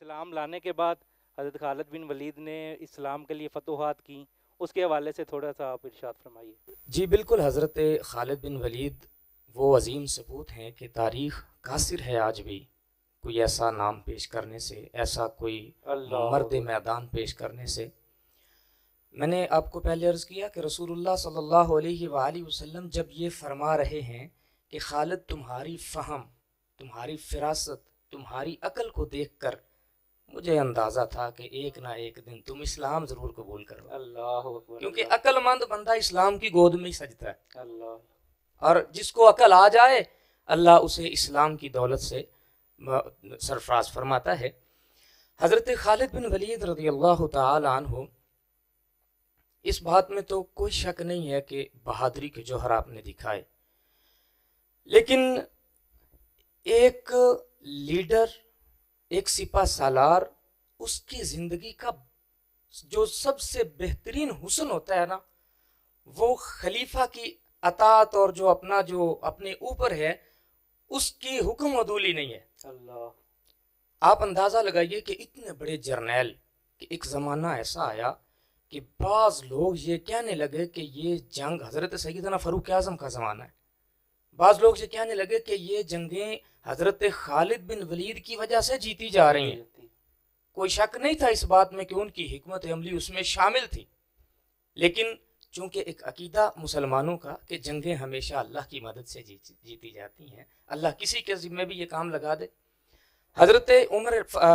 इस्लाम लाने के बाद हज़रत खालिद बिन वलीद ने इस्लाम के लिए फतूहत की उसके हवाले से थोड़ा सा आप इरशाद फरमाइए। जी बिल्कुल हज़रत खालिद बिन वलीद वो अजीम सबूत हैं कि तारीख़ कासिर है आज भी। कोई ऐसा नाम पेश करने से ऐसा कोई मर्द मैदान पेश करने से। मैंने आपको पहले अर्ज़ किया कि रसूलुल्लाह सल्लल्लाहु अलैहि वसल्लम जब ये फरमा रहे हैं कि खालिद तुम्हारी फ़हम तुम्हारी फिरासत तुम्हारी अकल को देखकर मुझे अंदाज़ा था कि एक ना एक दिन तुम इस्लाम ज़रूर कबूल करो अल्लाह क्योंकि अक्लमंद बंदा इस्लाम की गोद में ही सजता है। अल्लाह। और जिसको अकल आ जाए अल्लाह उसे इस्लाम की दौलत से सरफराज फरमाता है। हज़रत खालिद बिन वलीद रदी अल्लाह तु इस बात में तो कोई शक नहीं है कि बहादुरी के जौहर आपने दिखाए। लेकिन एक लीडर एक सिपा सालार उसकी ज़िंदगी का जो सबसे बेहतरीन हुसन होता है ना वो खलीफा की अतात और जो अपना जो अपने ऊपर है उसकी हुक्म अदूली नहीं है। अल्लाह। आप अंदाज़ा लगाइए कि इतने बड़े जर्नैल कि एक ज़माना ऐसा आया कि बाज़ लोग ये कहने लगे कि ये जंग हज़रत सईदना फ़रूक आज़म का ज़माना है। बाज़ लोग से कहने लगे कि ये जंगें हज़रत खालिद बिन वलीद की वजह से जीती जा रही हैं। कोई शक नहीं था इस बात में कि उनकी हमत अमली उसमें शामिल थी। लेकिन चूँकि एक अकीदा मुसलमानों का कि जंगें हमेशा अल्लाह की मदद से जी, जीती जाती हैं अल्लाह किसी के ज़िम्मे भी ये काम लगा दे। हज़रत उमर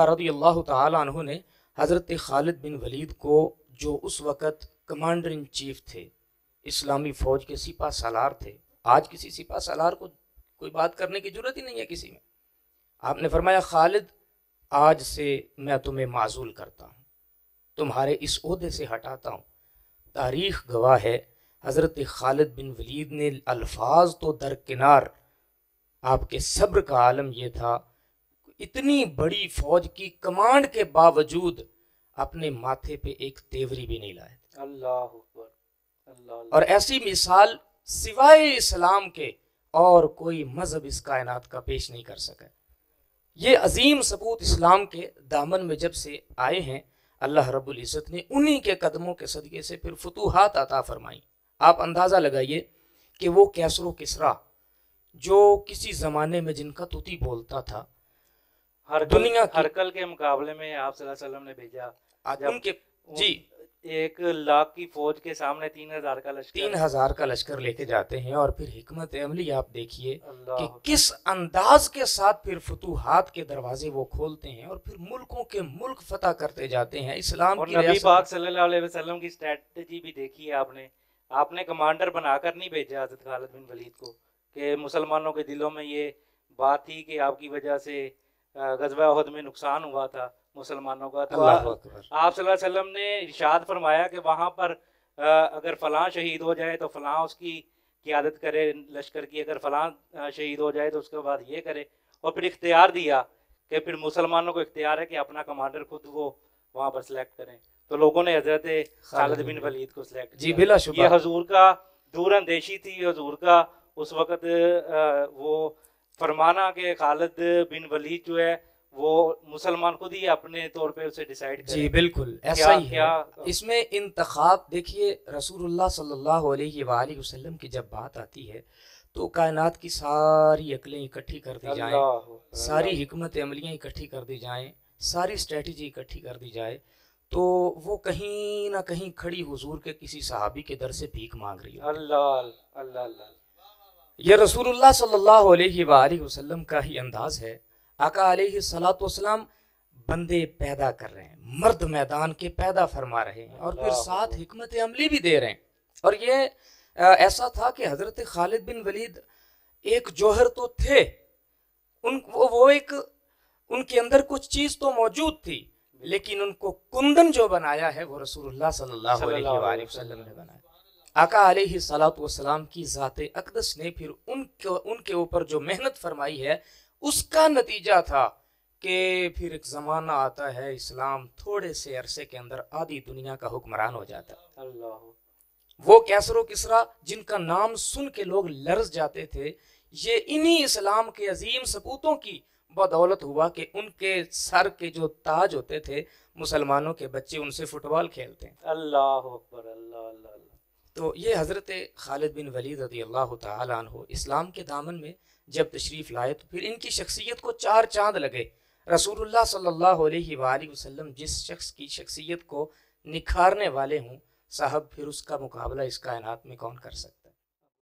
रदी अल्लाह तु ने हज़रत खालिद बिन वलीद को जो उस वक़्त कमांडर इन चीफ थे इस्लामी फ़ौज के सिपा सालार थे आज किसी सिपा सालार को कोई बात करने की ज़रूरत ही नहीं है किसी में। आपने फरमाया खालिद आज से मैं तुम्हें माजूल करता हूँ तुम्हारे इस अहदे से हटाता हूँ। तारीख गवाह है हज़रत खालिद बिन वलीद ने अल्फाज तो दरकिनार आपके सब्र का आलम यह था इतनी बड़ी फौज की कमांड के बावजूद अपने माथे पे एक तेवरी भी नहीं लाए अल्लाह। और ऐसी मिसाल सिवाय इस्लाम के और कोई मज़हब इस कायनात का पेश नहीं कर सका। ये अजीम सबूत इस्लाम के दामन में जब से आए हैं अल्लाह रब्बुल इज़्ज़त ने उन्हीं के कदमों के सदक़े से फिर फतूहत अता फरमाई। आप अंदाज़ा लगाइए कि वो कैसरो किसरा जो किसी ज़माने में जिनका तुती बोलता था हर दुनिया हरकल के मुकाबले में आप सल्लल्लाहु अलैहि वसल्लम ने भेजा उनके जी। एक लाख की फौज के सामने तीन हज़ार का लश्कर। तीन हज़ार का लश्कर लेके जाते हैं और फिर हिकमत अमली आप देखिए कि किस अंदाज के साथ फिर फतूहात के दरवाजे वो खोलते हैं और फिर मुल्कों के मुल्क फतह करते जाते हैं इस्लाम और की नबी पाक सल्लल्लाहु अलैहि वसल्लम की स्ट्रेटजी भी देखी है आपने। आपने कमांडर बनाकर नहीं भेजा हज़रत खालिद बिन वलीद को कि मुसलमानों के दिलों में ये बात थी कि आपकी वजह से अहद में नुकसान हुआ था। मुसलमानों का। तो आप वसल्लम ने इरशाद फरमाया कि वहाँ पर अगर फ़लाँ शहीद हो जाए तो फ़लाँ उसकी क्यादत करे लश्कर की अगर फ़लाँ शहीद हो जाए तो उसके बाद ये करे। और फिर इख्तियार दिया कि फिर मुसलमानों को इख्तियार है कि अपना कमांडर खुद वो वहाँ पर सिलेक्ट करें। तो लोगों ने हज़रत खालिद बिन वलीद को सिलेक्ट जी बिला ये हजूर का दूर अंदेशी थी। हजूर का उस वक़्त वो फरमाना के खालिद बिन वलीद जो है वो मुसलमान खुद ही अपने तौर पे उसे डिसाइड जी बिल्कुल ऐसा ही है। इसमें इंतखाब देखिए रसूलुल्लाह सल्लल्लाहु अलैहि वसल्लम की जब बात आती है तो कायनात की सारी अकलें इकट्ठी कर दी जाएँ सारी हमत अमलियाँ इकट्ठी कर दी जाएँ सारी स्ट्रेटजी इकट्ठी कर दी जाए तो वो कहीं ना कहीं खड़ी हुजूर के किसी सहाबी के दर से भीख मांग रही है। अल्लाह अल्लाह यह रसूलुल्लाह सल्लल्लाहु अलैहि वसल्लम का ही अंदाज है आका सलाम बंदे पैदा कर रहे हैं मर्द मैदान के पैदा फरमा रहे हैं और फिर साथ हिकमत अमली भी दे रहे हैं। और ये ऐसा था कि हज़रत खालिद बिन वलीद एक जौहर तो थे उन वो, वो एक उनके अंदर कुछ चीज़ तो मौजूद थी लेकिन उनको कुंदन जो बनाया है वो रसूलुल्लाह सल्लल्लाहु अलैहि वसल्लम ने बनाया। आका अलैहि सलातु वसलाम की ज़ात अकदस ने फिर उनके उनके ऊपर जो मेहनत फरमाई है उसका नतीजा था कि फिर एक ज़माना आता है इस्लाम थोड़े से अरसे के अंदर आधी दुनिया का हुक्मरान हो जाता है। वो कैसरो किसरा जिनका नाम सुन के लोग लर्ज जाते थे ये इन्हीं इस्लाम के अजीम सपूतों की बदौलत हुआ कि उनके सर के जो ताज होते थे मुसलमानों के बच्चे उनसे फुटबॉल खेलते हैं। अल्लाह अल्लाह। तो ये हज़रत खालिद बिन वलीद रदी अल्लाह तु इस्लाम के दामन में जब तशरीफ़ लाए तो फिर इनकी शख्सियत को चार चाँद लगे। रसूलुल्लाह सल्लल्लाहु अलैहि वसल्लम जिस शख्स की शख्सियत को निखारने वाले हों, साहब फिर उसका मुकाबला इस कायनात में कौन कर सकता